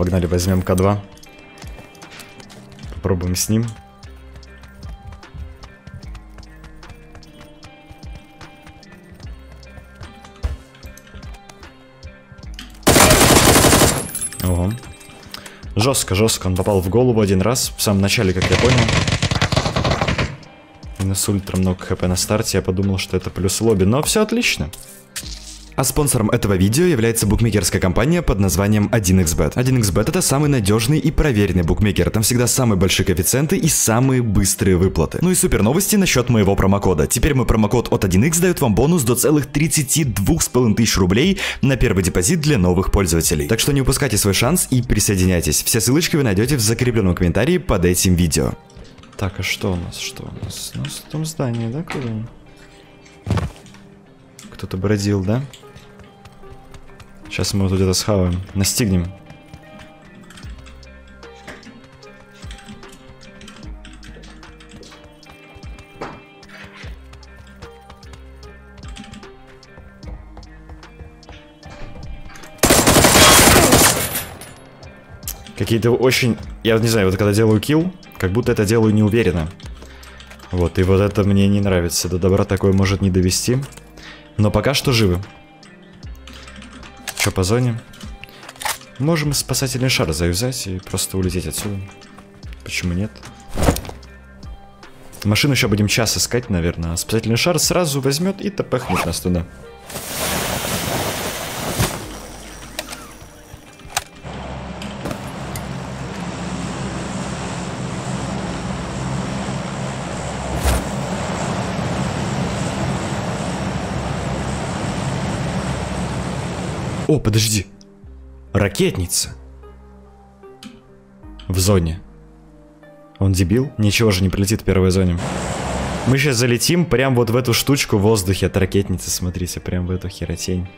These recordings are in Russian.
Погнали, возьмем К2. Попробуем с ним. Ого. Жестко, жестко. Он попал в голову один раз. В самом начале, как я понял. Минус ультра много хп на старте. Я подумал, что это плюс лобби. Но все отлично. А спонсором этого видео является букмекерская компания под названием 1xbet. 1xbet это самый надежный и проверенный букмекер. Там всегда самые большие коэффициенты и самые быстрые выплаты. Ну и супер новости насчет моего промокода. Теперь мой промокод от 1x дает вам бонус до целых 32,5 тысяч рублей на первый депозит для новых пользователей. Так что не упускайте свой шанс и присоединяйтесь. Все ссылочки вы найдете в закрепленном комментарии под этим видео. Так, а что у нас? Что у нас? У нас в том здании, да, куда? Кто-то бродил, да? Сейчас мы вот где-то схаваем. Настигнем. Какие-то очень... Я не знаю, вот когда делаю килл, как будто это делаю неуверенно. Вот, и вот это мне не нравится. До добра такое может не довести. Но пока что живы. Что по зоне? Можем спасательный шар завязать и просто улететь отсюда. Почему нет? Машину еще будем час искать, наверное. А спасательный шар сразу возьмет и топахнет нас туда. О, подожди. Ракетница. В зоне. Он дебил? Ничего же не прилетит в первой зоне. Мы сейчас залетим прям вот в эту штучку в воздухе от ракетницы, смотрите, прям в эту херотень.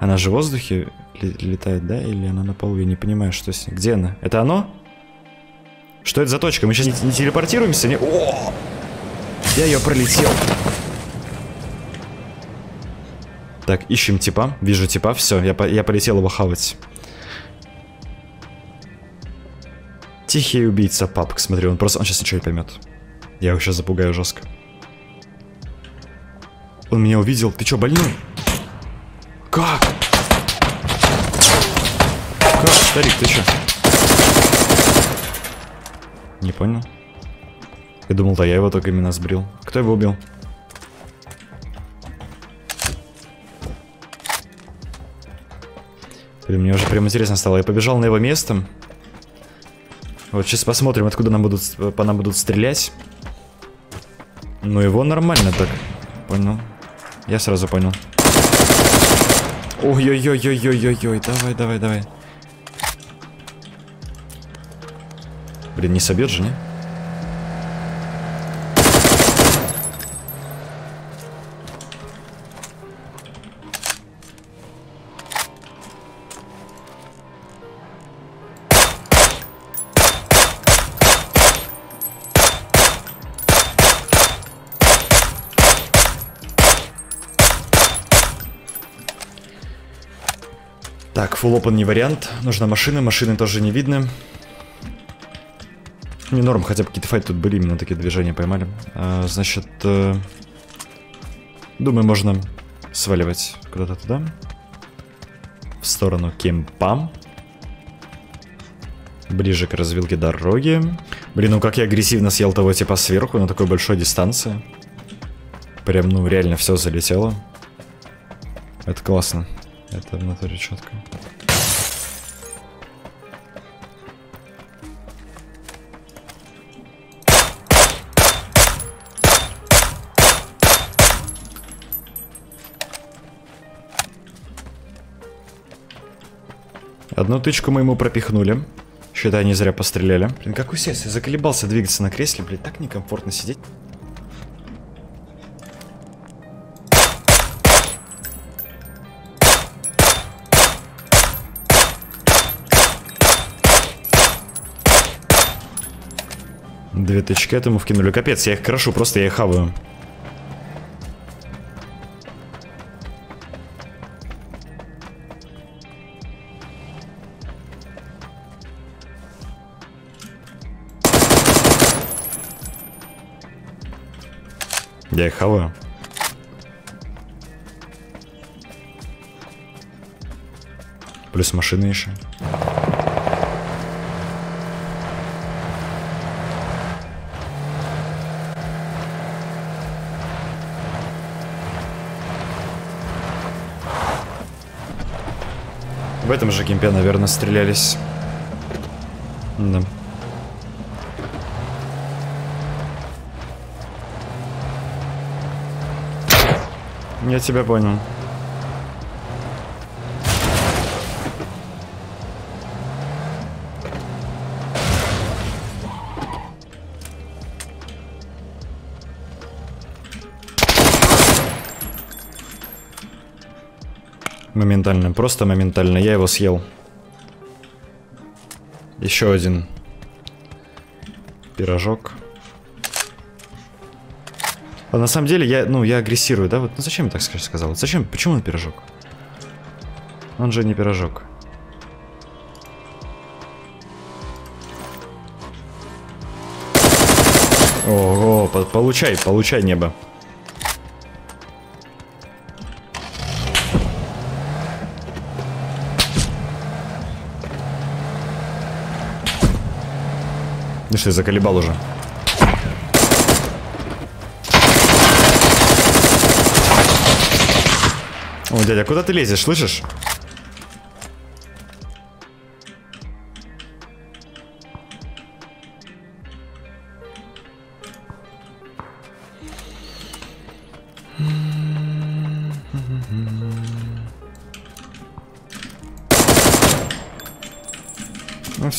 Она же в воздухе летает, да? Или она на полу? Я не понимаю, что с ней. Где она? Это оно? Что это за точка? Мы сейчас не, не телепортируемся? Не... О! Я ее пролетел. Так, ищем типа. Вижу типа. Все, я, по я полетел его хавать. Тихий убийца папк. Смотри, он просто... Он сейчас ничего не поймет. Я его сейчас запугаю жестко. Он меня увидел. Ты что, больной? Как? Как, старик, ты что? Не понял. Я думал, да я его только именно сбрил. Кто его убил? Блин, мне уже прям интересно стало. Я побежал на его место. Вот сейчас посмотрим, откуда нам будут, по нам будут стрелять. Ну, его нормально так. Понял. Я сразу понял. Ой-ой-ой-ой-ой-ой-ой. Давай, давай, давай. Блин, не собьет же, не? Так, full open не вариант. Нужна машина, машины тоже не видно. Не норм, хотя бы какие-то файты тут были, именно такие движения поймали. А, значит, э, думаю, можно сваливать куда-то туда. В сторону кемпа. Ближе к развилке дороги. Блин, ну как я агрессивно съел того типа сверху на такой большой дистанции. Прям, ну, реально все залетело. Это классно. Это в натуре четко. Одну тычку мы ему пропихнули. Считай, не зря постреляли. Блин, как усесть? Я заколебался двигаться на кресле, блин, так некомфортно сидеть. Две тычки этому вкинули. Капец, я их крошу, просто я их хаваю. Я их хаваю. Плюс машины еще. В этом же кемпе, наверное, стрелялись. Да. Я тебя понял. Моментально, просто моментально. Я его съел. Еще один пирожок. А на самом деле я, ну, я агрессирую, да? Вот, ну зачем я так сказал? Зачем? Почему он пирожок? Он же не пирожок. Ого, получай, получай небо. Ну что, я заколебал уже. О, дядя, куда ты лезешь, слышишь?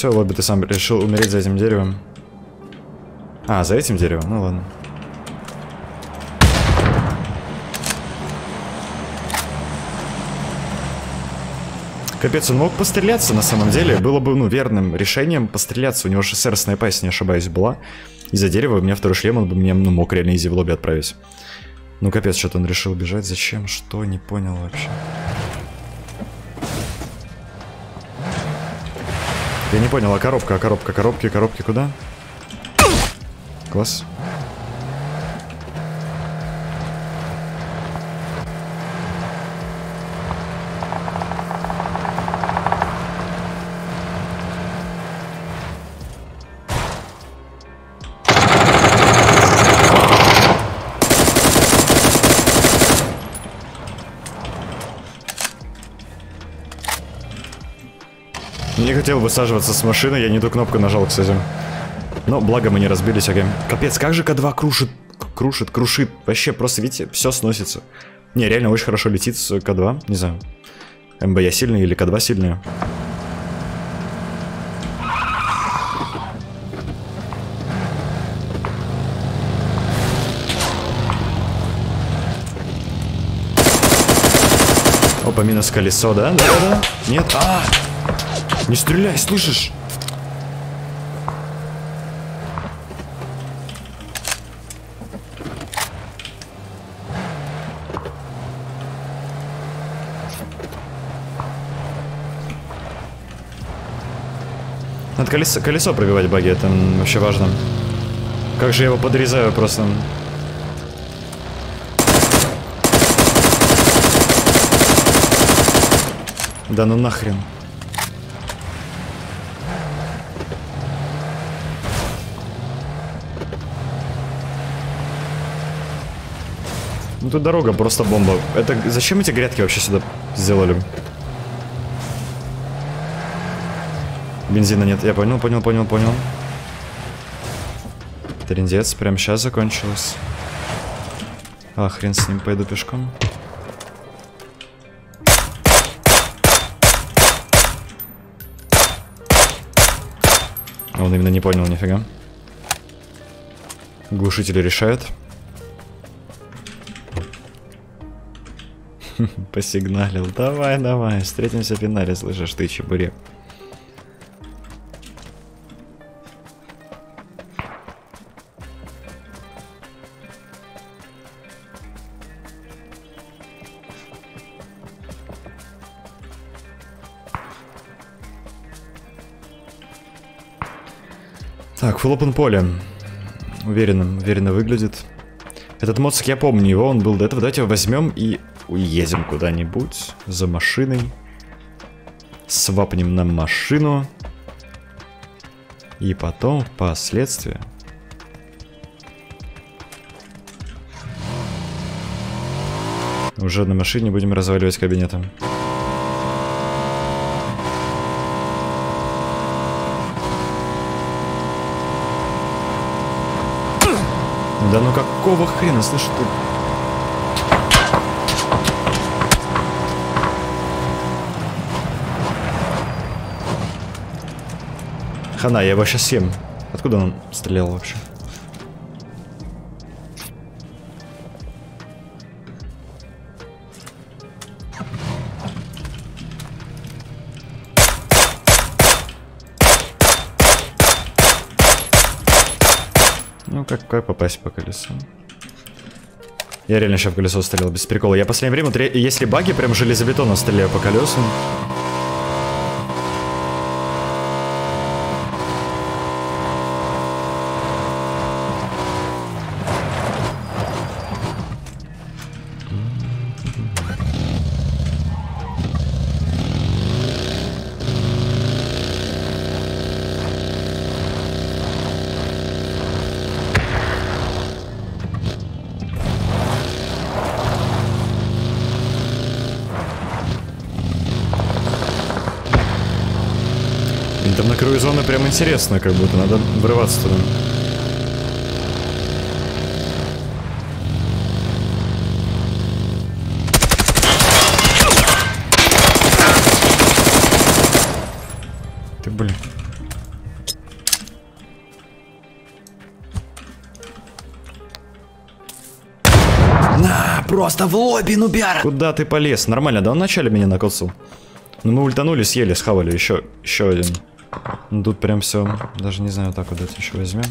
Все, лобби, ты сам решил умереть за этим деревом. А, за этим деревом? Ну ладно. Капец, он мог постреляться на самом деле. Было бы, ну, верным решением постреляться. У него СР снайпа, если не ошибаюсь, была. Из-за дерева у меня второй шлем, он бы мне, ну, мог реально изи в лобби отправить. Ну, капец, что-то он решил бежать. Зачем? Что? Не понял вообще. Я не понял, а коробка, а коробка, коробки, коробки куда? Класс. Хотел высаживаться с машины, я не ту кнопку нажал, кстати. Но благо мы не разбились, окей. Капец, как же К2 крушит, крушит, крушит. Вообще, просто, видите, все сносится. Не, реально очень хорошо летит с К2, не знаю. МБ я сильный или К2 сильный. Опа, минус колесо, да? Да-да-да. Нет? А! Не стреляй, слышишь? Надо колесо, колесо пробивать баги, это вообще важно. Как же я его подрезаю просто. Да ну нахрен. Ну тут дорога просто бомба. Это зачем эти грядки вообще сюда сделали? Бензина нет. Я понял, понял, понял, понял. Трендец, прям сейчас закончилось. А, с ним, пойду пешком. Он именно не понял нифига. Глушители решают. Посигналил. Давай, давай, встретимся в финале, слышишь ты, чебурек. Так, фул поле. Уверенно, уверенно выглядит. Этот моцик, я помню его, он был до этого. Давайте возьмем и уедем куда-нибудь за машиной. Свапнем на машину. И потом, впоследствии... Уже на машине будем разваливать кабинетом. Да ну какого хрена, слышь ты? Хана, я его сейчас съем. Откуда он стрелял вообще? Ну, как, как попасть по колесу? Я реально сейчас в колесо стрелял, без прикола. Я в последнее время, если баги, прям железобетонно стреляю по колесам. Там на краю зоны прям интересно, как будто надо врываться туда. Ты, блин. На, просто в лобби, нубяра! Куда ты полез? Нормально, да он вначале меня накоцал. Ну мы ультанули, съели, схавали, еще, еще один. Ну, тут прям все, даже не знаю, так вот это еще возьмем.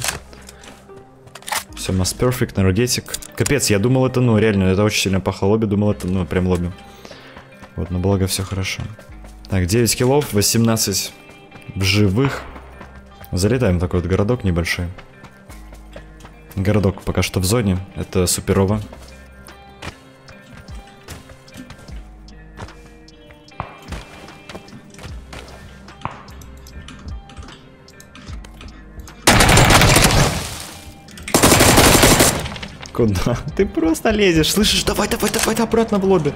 Все, Mass Perfect, энергетик. Капец, я думал это, ну, реально, это очень сильно пахло лобби, думал это, ну, прям лобби. Вот, но благо все хорошо. Так, 9 киллов, 18 в живых. Залетаем в такой вот городок небольшой. Городок пока что в зоне, это суперово. Куда? Ты просто лезешь, слышишь? Давай, давай, давай, обратно в лобби.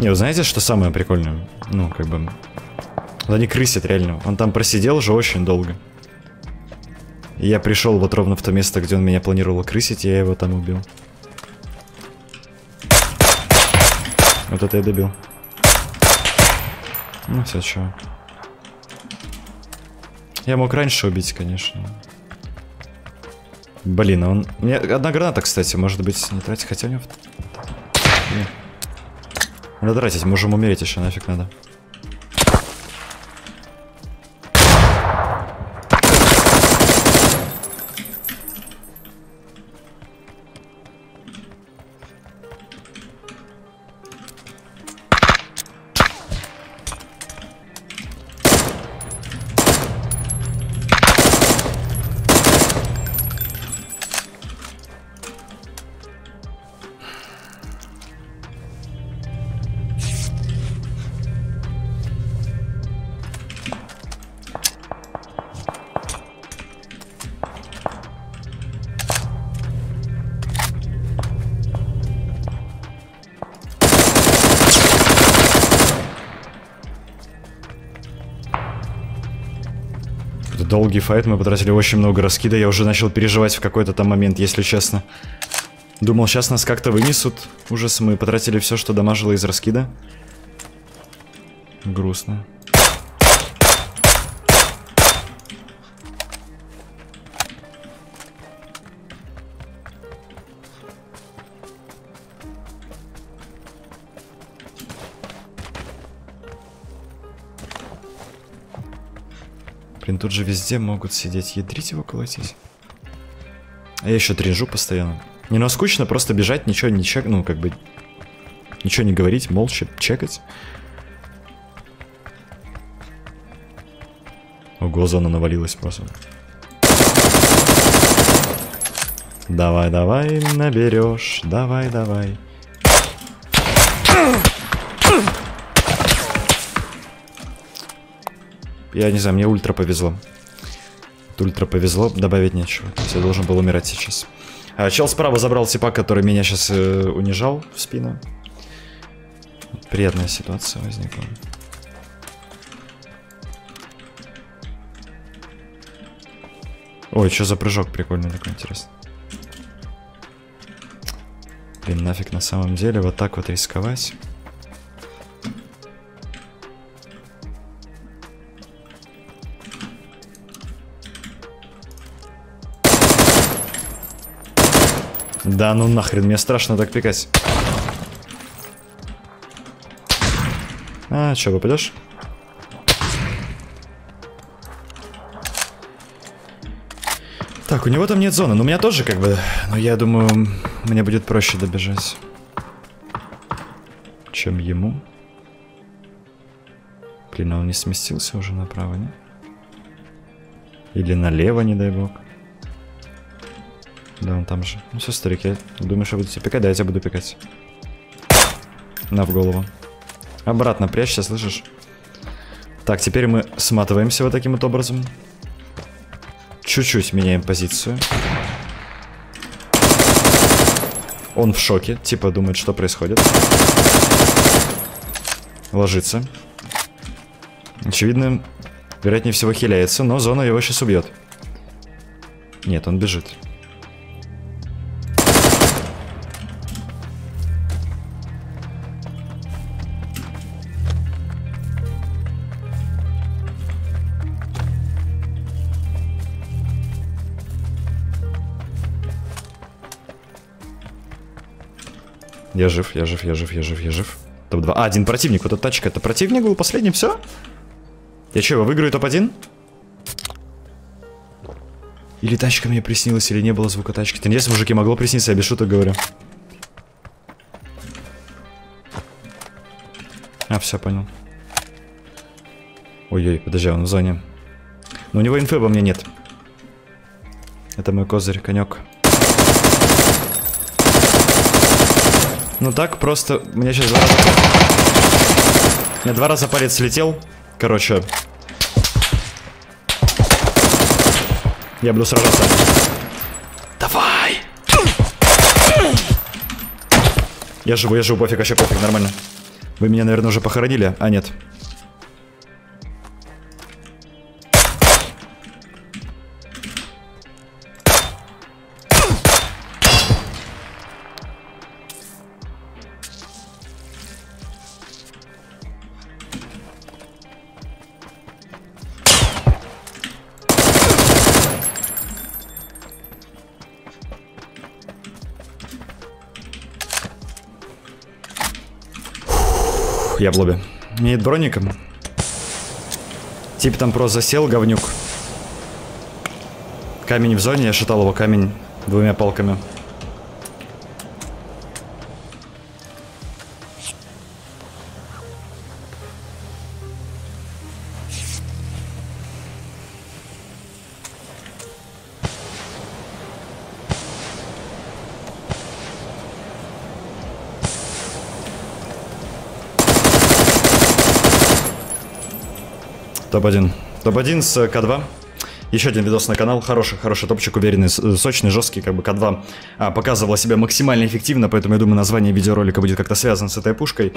Не, вы знаете, что самое прикольное? Ну, как бы... Они крысят реально. Он там просидел уже очень долго. И я пришел вот ровно в то место, где он меня планировал крысить, и я его там убил. Вот это я добил. Ну все, чё. Я мог раньше убить, конечно. Блин, а он... Меня одна граната, кстати, может быть, не тратить, хотя у него... Надо тратить, можем умереть еще, нафиг надо. Долгий файт, мы потратили очень много раскида, я уже начал переживать в какой-то там момент, если честно. Думал, сейчас нас как-то вынесут. Ужас, мы потратили все, что дамажило из раскида. Грустно. Блин, тут же везде могут сидеть. Ядрить его колотить. А я еще тренжу постоянно. Не ну скучно просто бежать, ничего не чек... Ну, как бы... Ничего не говорить, молча чекать. Ого, зона навалилась просто. Давай, давай, наберешь. Давай, давай. Я не знаю, мне ультра повезло. Ультра повезло, добавить нечего. Я должен был умирать сейчас. А, чел справа забрал типа, который меня сейчас э, унижал в спину. Приятная ситуация возникла. Ой, что за прыжок прикольный такой, интересный. Блин, нафиг на самом деле вот так вот рисковать. Да ну нахрен, мне страшно так пикать. А, что, попадешь? Так, у него там нет зоны, но у меня тоже как бы... Но я думаю, мне будет проще добежать. Чем ему. Блин, он не сместился уже направо, не? Или налево, не дай бог. Да, он там же. Ну все, старик, я думаю, что буду тебя пикать? Да, я тебя буду пикать. На в голову. Обратно прячься, слышишь? Так, теперь мы сматываемся вот таким вот образом. Чуть-чуть меняем позицию. Он в шоке, типа думает, что происходит. Ложится. Очевидно, вероятнее всего хиляется, но зона его сейчас убьет. Нет, он бежит. Я жив, я жив, я жив, я жив, я жив. Топ-2. А, один противник. Вот эта тачка. Это противник был последний, все? Я что, выиграю топ-1? Или тачка мне приснилась, или не было звука тачки. Ты если мужики, могло присниться, я без шуток говорю. А, все, понял. Ой-ой, подожди, он в зоне. Но у него инфы обо мне нет. Это мой козырь, конек. Ну так просто... Мне сейчас два раза... Мне два раза палец слетел. Короче. Я буду сражаться. Давай! Я живу, я живу, пофиг, вообще пофиг, нормально. Вы меня, наверное, уже похоронили? А, нет. Я в лобби. Нет броника. Тип там просто засел, говнюк. Камень в зоне, я шатал его камень двумя палками. Топ-1. Топ-1 с К2. Еще один видос на канал. Хороший, хороший топчик, уверенный, сочный, жесткий, как бы К2 а, показывала себя максимально эффективно, поэтому я думаю, название видеоролика будет как-то связано с этой пушкой.